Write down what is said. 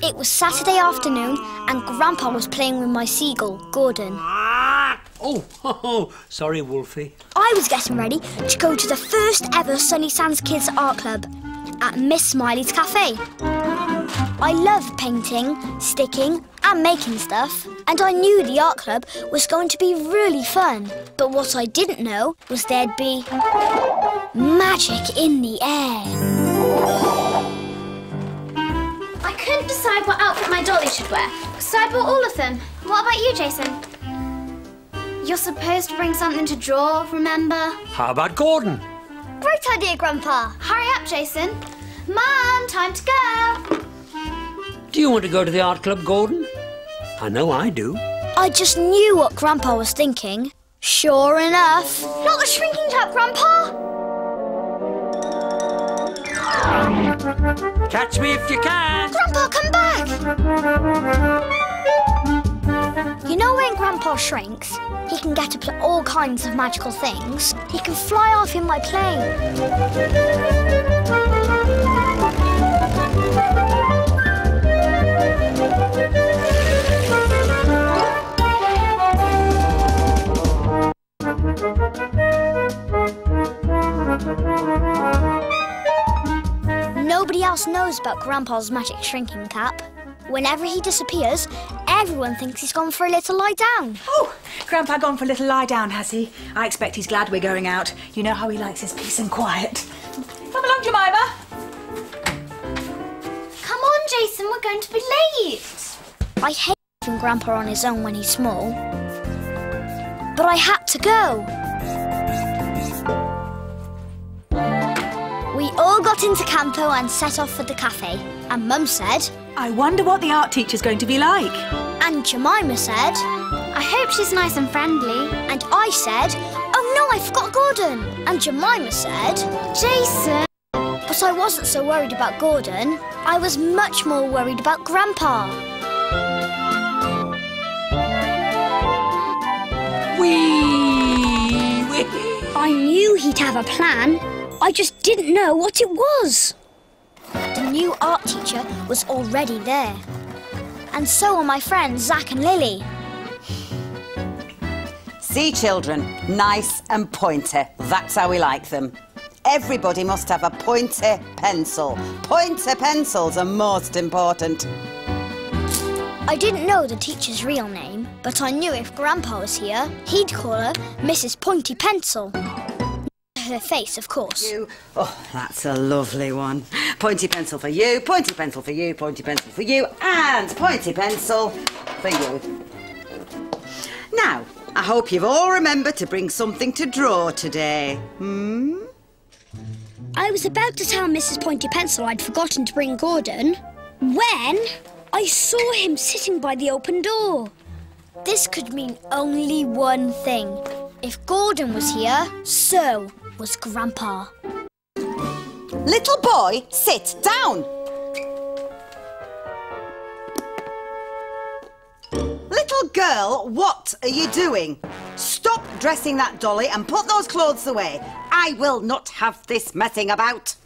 It was Saturday afternoon and Grandpa was playing with my seagull, Gordon. Oh, oh, oh, sorry, Wolfie. I was getting ready to go to the first ever Sunny Sands Kids Art Club at Miss Smiley's Cafe. I love painting, sticking and making stuff and I knew the art club was going to be really fun. But what I didn't know was there'd be magic in the air. I couldn't decide what outfit my dolly should wear, so I bought all of them. What about you, Jason? You're supposed to bring something to draw, remember? How about Gordon? Great idea, Grandpa. Hurry up, Jason. Mum, time to go. Do you want to go to the art club, Gordon? I know I do. I just knew what Grandpa was thinking. Sure enough. Not the shrinking cap, Grandpa! Catch me if you can. Grandpa, come back! You know when Grandpa shrinks, he can get to all kinds of magical things. He can fly off in my plane. Nobody else knows about Grandpa's magic shrinking cap. Whenever he disappears, everyone thinks he's gone for a little lie down. Oh, Grandpa gone for a little lie down, has he? I expect he's glad we're going out. You know how he likes his peace and quiet. Come along, Jemima. Come on, Jason, we're going to be late. I hate leaving Grandpa on his own when he's small. But I had to go. All got into Campo and set off for the cafe. And Mum said, I wonder what the art teacher's going to be like. and Jemima said, I hope she's nice and friendly. and I said, oh no, I forgot Gordon. And Jemima said, Jason! but I wasn't so worried about Gordon. I was much more worried about Grandpa. Wee, wee. I knew he'd have a plan. I just didn't know what it was. The new art teacher was already there. And so are my friends Zach and Lily. See, children, nice and pointy. That's how we like them. Everybody must have a pointy pencil. Pointy pencils are most important. I didn't know the teacher's real name, but I knew if Grandpa was here, he'd call her Mrs. Pointy Pencil. Her face, of course. You. Oh, that's a lovely one. Pointy pencil for you, pointy pencil for you, pointy pencil for you, and pointy pencil for you. Now, I hope you've all remembered to bring something to draw today. Hmm? I was about to tell Mrs. Pointy Pencil I'd forgotten to bring Gordon when I saw him sitting by the open door. This could mean only one thing. If Gordon was here, so was Grandpa. Little boy, sit down. Little girl, what are you doing? Stop dressing that dolly and put those clothes away. I will not have this messing about.